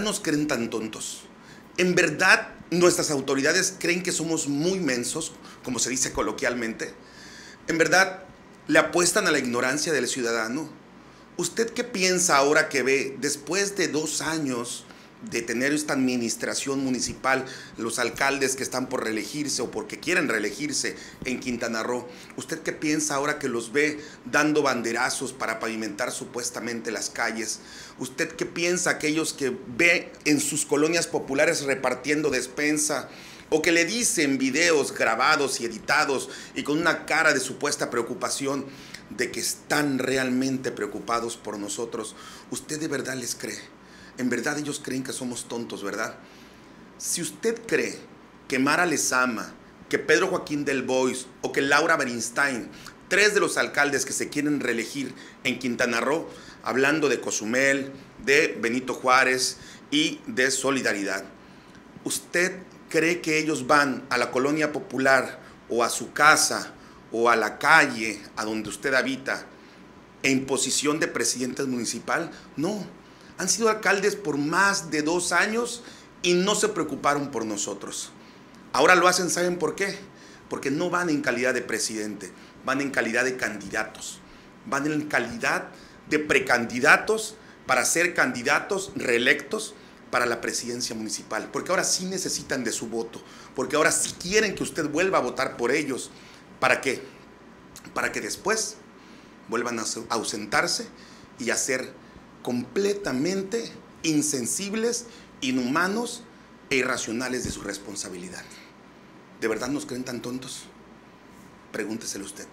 nos creen tan tontos? ¿En verdad nuestras autoridades creen que somos muy mensos, como se dice coloquialmente? ¿En verdad le apuestan a la ignorancia del ciudadano? ¿Usted qué piensa ahora que ve, después de dos años de tener esta administración municipal, los alcaldes que están por reelegirse o porque quieren reelegirse en Quintana Roo, ¿usted qué piensa ahora que los ve dando banderazos para pavimentar supuestamente las calles? ¿Usted qué piensa aquellos que ve en sus colonias populares repartiendo despensa? o que le dicen videos grabados y editados y con una cara de supuesta preocupación de que están realmente preocupados por nosotros, ¿usted de verdad les cree? En verdad ellos creen que somos tontos, ¿verdad? Si usted cree que Mara Lezama, que Pedro Joaquín del Bois o que Laura Berinstein, tres de los alcaldes que se quieren reelegir en Quintana Roo, hablando de Cozumel, de Benito Juárez y de Solidaridad, ¿usted cree que ellos van a la colonia popular o a su casa o a la calle a donde usted habita en posición de presidente municipal? No han sido alcaldes por más de dos años y no se preocuparon por nosotros. Ahora lo hacen, ¿saben por qué? Porque no van en calidad de presidente, van en calidad de candidatos, van en calidad de precandidatos para ser candidatos reelectos para la presidencia municipal, porque ahora sí necesitan de su voto, porque ahora sí quieren que usted vuelva a votar por ellos. ¿Para qué? Para que después vuelvan a ausentarse y hacer completamente insensibles, inhumanos e irracionales de su responsabilidad. ¿De verdad nos creen tan tontos? Pregúnteselo usted.